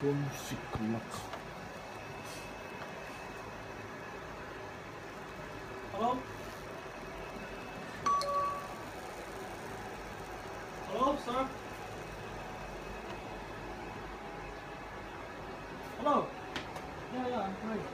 Hello? Hello, sir? Hello? Yeah, yeah, I'm fine.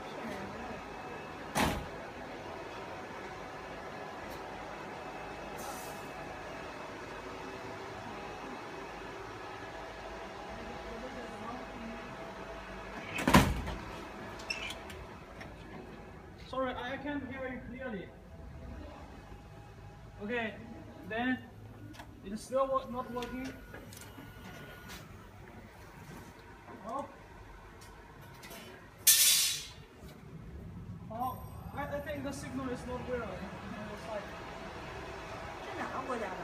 Sorry, I I can't hear you clearly. Okay, then it's still wo- not working. Oh. Oh, I, I think the signal is not well on the side. 是哪个国家的？ So